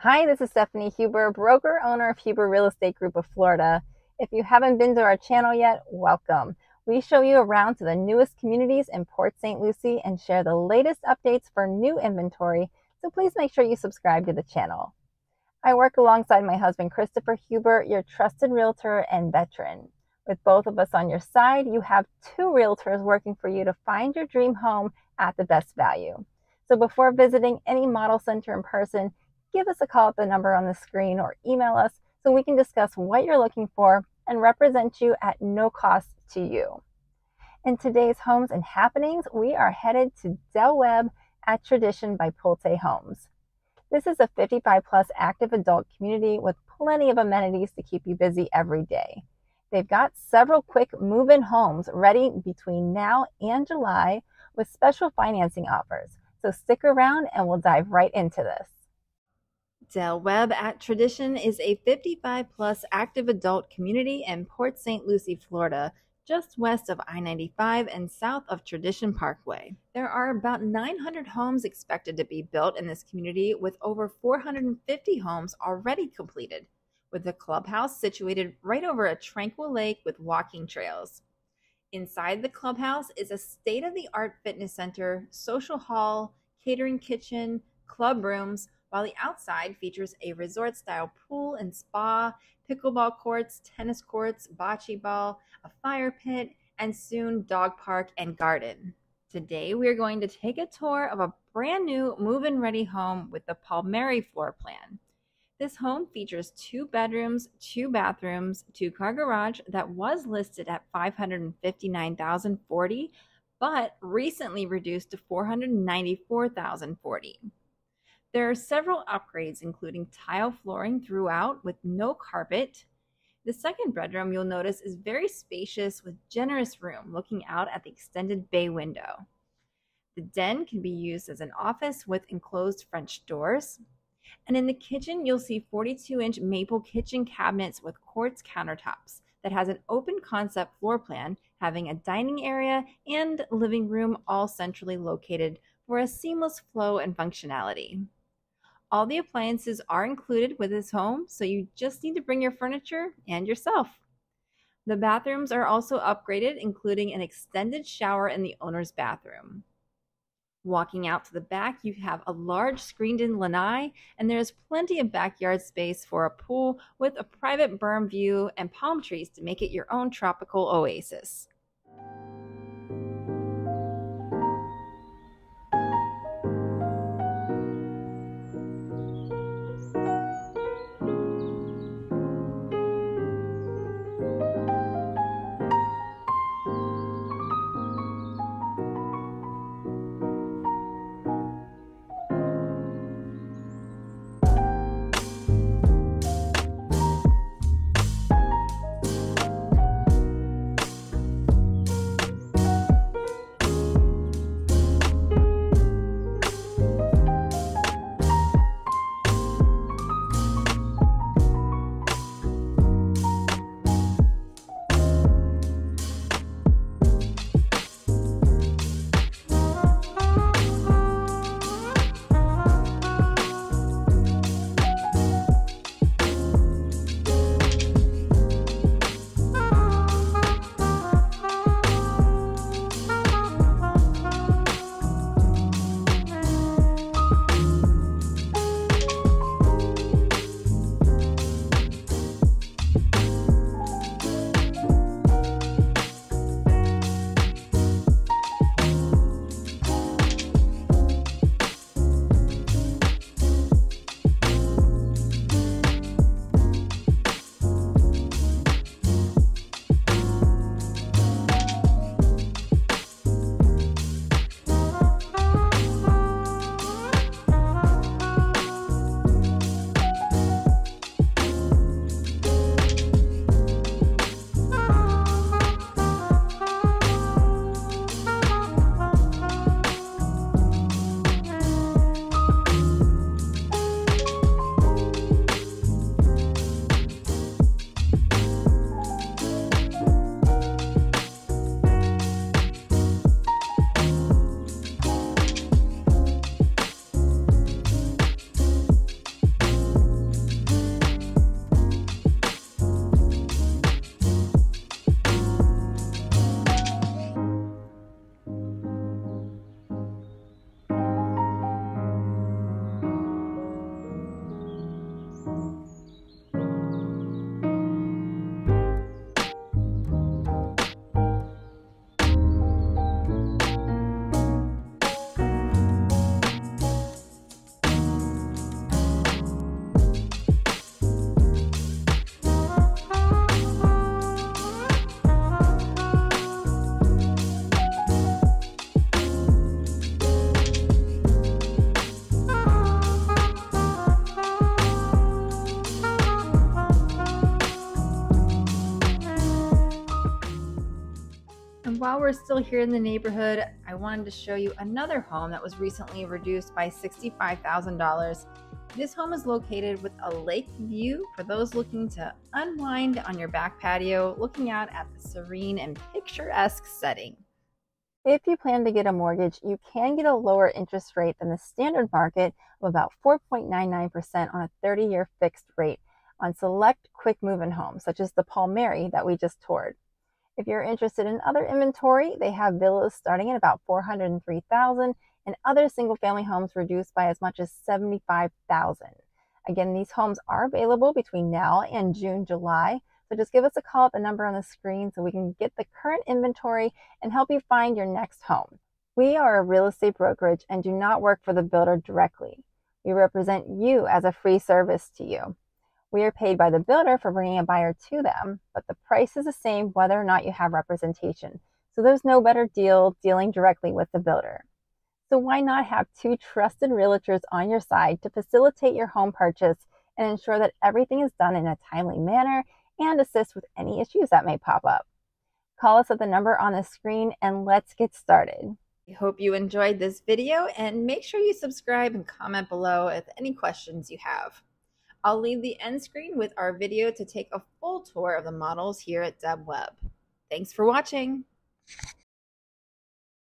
Hi, this is Stephanie Huber, broker owner of Huber Real Estate Group of Florida. If you haven't been to our channel yet, welcome. We show you around to the newest communities in Port St. Lucie and share the latest updates for new inventory, so please make sure you subscribe to the channel. I work alongside my husband Christopher Huber, your trusted realtor and veteran. With both of us on your side, you have two realtors working for you to find your dream home at the best value. So before visiting any model center in person, give us a call at the number on the screen or email us so we can discuss what you're looking for and represent you at no cost to you. In today's Homes and Happenings, we are headed to Del Webb at Tradition by Pulte Homes. This is a 55 plus active adult community with plenty of amenities to keep you busy every day. They've got several quick move in homes ready between now and July with special financing offers. So stick around and we'll dive right into this. Del Webb at Tradition is a 55 plus active adult community in Port St. Lucie, Florida, just west of I 95 and south of Tradition Parkway. There are about 900 homes expected to be built in this community, with over 450 homes already completed, with the clubhouse situated right over a tranquil lake with walking trails. Inside the clubhouse is a state of the art fitness center, social hall, catering kitchen, club rooms, while the outside features a resort style pool and spa, pickleball courts, tennis courts, bocce ball, a fire pit, and soon dog park and garden. Today, we are going to take a tour of a brand new move in ready home with the Palmary floor plan. This home features two bedrooms, two bathrooms, two car garage that was listed at 559,040 but recently reduced to 494,040. There are several upgrades, including tile flooring throughout with no carpet. The second bedroom, you'll notice, is very spacious with generous room looking out at the extended bay window. The den can be used as an office with enclosed French doors. And in the kitchen, you'll see 42 inch maple kitchen cabinets with quartz countertops that has an open concept floor plan having a dining area and living room all centrally located for a seamless flow and functionality. All the appliances are included with this home, so you just need to bring your furniture and yourself. The bathrooms are also upgraded, including an extended shower in the owner's bathroom. Walking out to the back, you have a large screened in lanai, and there's plenty of backyard space for a pool with a private berm view and palm trees to make it your own tropical oasis. We're still here in the neighborhood, I wanted to show you another home that was recently reduced by $65,000. This home is located with a lake view for those looking to unwind on your back patio, looking out at the serene and picturesque setting. If you plan to get a mortgage, you can get a lower interest rate than the standard market of about 4.99% on a 30 year fixed rate on select quick move in homes, such as the Palmary that we just toured. If you're interested in other inventory, they have villas starting at about 403,000 and other single family homes reduced by as much as 75,000. Again, these homes are available between now and June, July. So just give us a call at the number on the screen so we can get the current inventory and help you find your next home. We are a real estate brokerage and do not work for the builder directly. We represent you as a free service to you. We are paid by the builder for bringing a buyer to them, but the price is the same whether or not you have representation. So there's no better deal dealing directly with the builder. So why not have two trusted realtors on your side to facilitate your home purchase and ensure that everything is done in a timely manner and assist with any issues that may pop up? Call us at the number on the screen and let's get started. I hope you enjoyed this video and make sure you subscribe and comment below with any questions you have. I'll leave the end screen with our video to take a full tour of the models here at Del Webb. Thanks for watching.